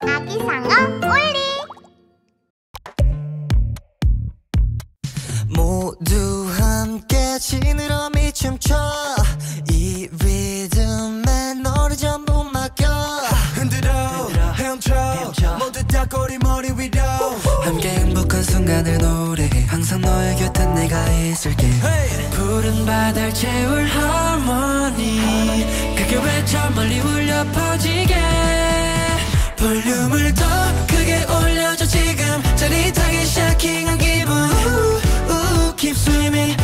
아기상어 올리. 모두 함께 지느러미 춤춰. 이 리듬에 너를 전부 맡겨. 흔들어 헤엄쳐. 모두 다 꼬리 머리 위로. 함께 행복한 순간을 노래해. 항상 너의 곁에 내가 있을게. 푸른 바다를 채울 하모니 크게 외쳐 멀리 울려 퍼지게 볼륨을 더 크게 올려줘 지금. 짜릿하게 샤킹한 기분. Keep swimming.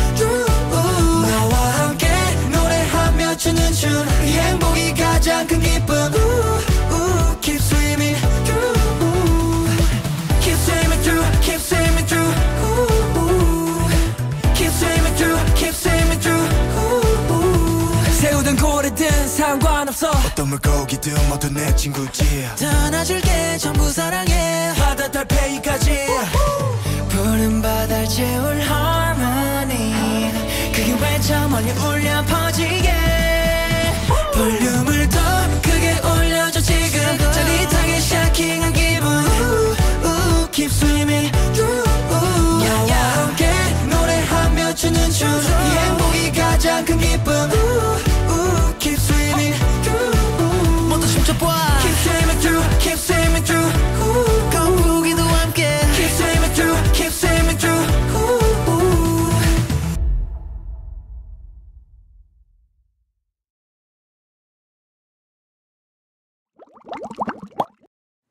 나와 함께 노래하며 추는 춤이 행복이 가장 큰 기쁨. 우, 우, 고래든 상관없어. 어떤 물고기든 모두 내 친구지. 더 안아줄게 전부 사랑해. 바다 달팽이까지. 푸른 바다를 채울 harmony. 크게 외쳐 멀리 울려 퍼지게? 볼륨을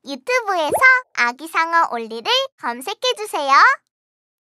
유튜브에서 아기상어 올리를 검색해주세요.